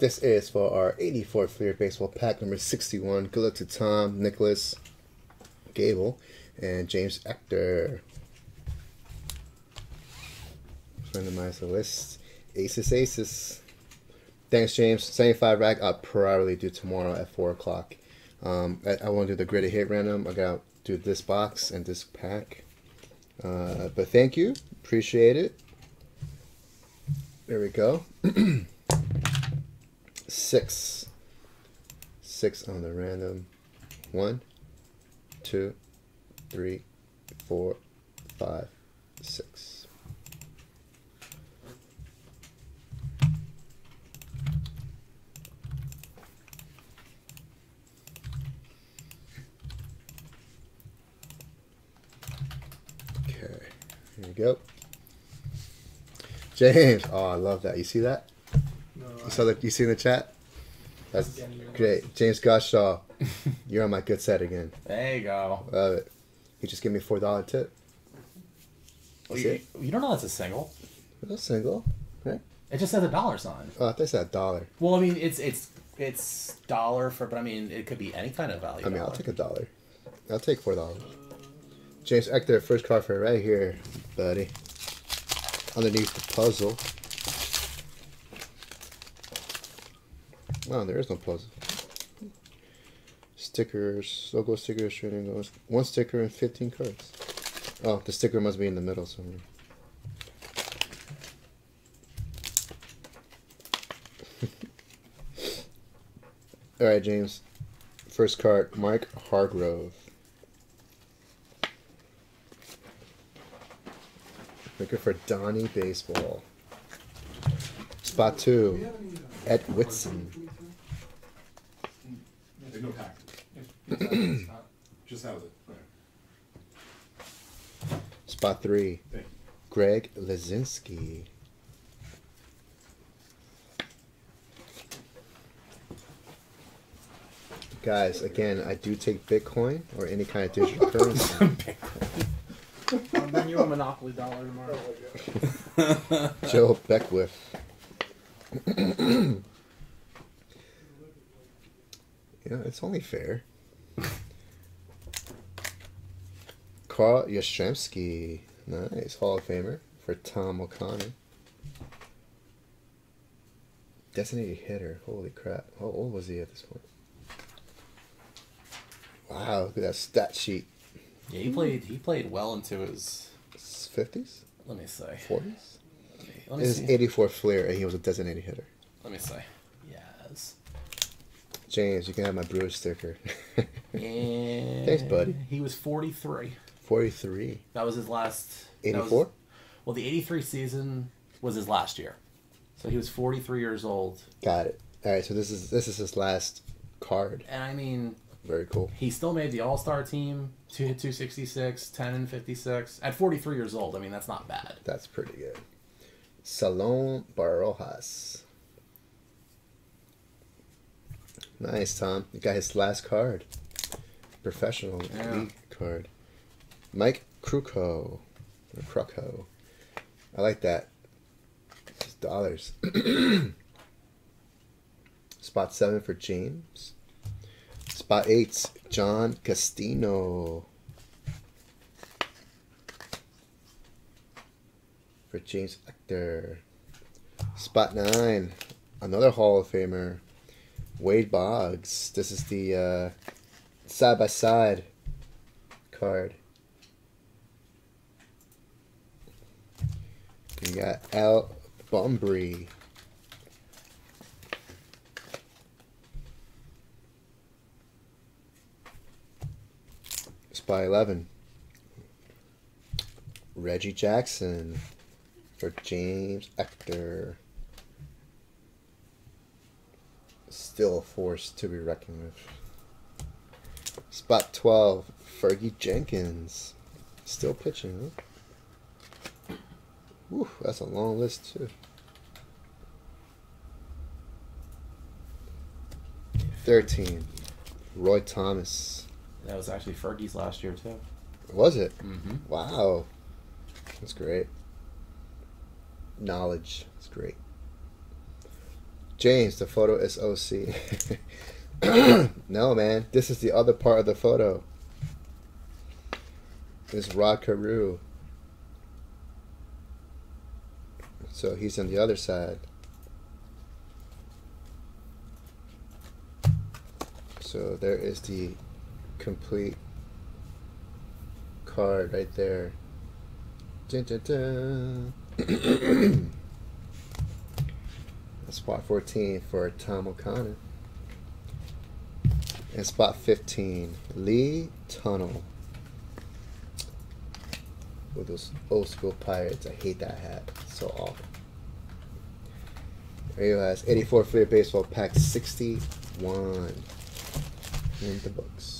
This is for our 84 Fleer Baseball pack number 61. Good luck to Tom, Nicholas, Gable, and James Ector. Randomize the list. Aces, aces. Thanks, James. 75 rack. I'll probably do tomorrow at 4 o'clock. Um, I, I want to do the gritty hit random. I got to do this box and this pack. Uh, but thank you. Appreciate it. There we go. Six. Six on the random. One, two, three, four, five, six. Okay, here we go. James, oh, I love that. You see that? You that? You see in the chat? That's great. James Goshaw, you're on my good side again. There you go. Love it. He just gave me a four dollar tip. That's you, it. you don't know that's a single. That's single. It just says a dollar sign. Oh, I thought that dollar. Well, I mean, it's it's it's dollar for, but I mean, it could be any kind of value. I mean, I'll take a dollar. I'll take four dollars. James Ector, first card for right here, buddy. Underneath the puzzle. Wow, there is no plus. Stickers, logo stickers, goes. One sticker and 15 cards. Oh, the sticker must be in the middle somewhere. All right, James. First card, Mike Hargrove. Looking for Donnie Baseball. Spot two, Ed Whitson. There's no pack. Just have it. There. Spot three, Thank you. Greg Luzinski. Guys, again, I do take Bitcoin or any kind of digital currency. I'll bring you a Monopoly dollar tomorrow. Joe Beckwith. yeah, it's only fair. Carl Yastrzemski. Nice. Hall of Famer for Tom O'Connor. Designated hitter. Holy crap. How old was he at this point? Wow, look at that stat sheet. Yeah, he played. He played well into his. 50s? Let me say. 40s? Let me It is see. 84 Fleer, and he was a designated hitter. Let me say. Yes. James, you can have my Brewers sticker. And Thanks, buddy. He was 43. 43. That was his last. that was- 84? well, the 83 season was his last year. So he was 43 years old. Got it. All right, so this is this is his last card. And I mean, Very cool. he still made the All Star team, two hit 266, 10 and 56. At 43 years old, I mean, that's not bad. That's pretty good. Salome Barojas. Nice, Tom. You got his last card. Professional Yeah. league card. Mike Krukow. Or Krukow. I like that. It's dollars. Spot seven for James. Spot eight's John Castino. For James Ector. Spot nine. Another Hall of Famer. Wade Boggs. This is the side by side card. You got Al Bumbry. Spot 11. Reggie Jackson for James Ector. Still a force to be reckoned with. Spot 12, Fergie Jenkins. Still pitching, huh? Whew, that's a long list, too. 13, Roy Thomas. That was actually Fergie's last year, too. Was it? Mm-hmm. Wow. That's great. Knowledge. That's great. James, the photo is OC. no, man. This is the other part of the photo. This Rod Carew. So he's on the other side. So there is the complete card right there. Dun, dun, dun. spot 14 for Tom O'Connor. And spot 15, Lee Tunnell. With those old school pirates. I hate that hat. So awful. There you guys. 84 Fleer Baseball Pack 61 in the books.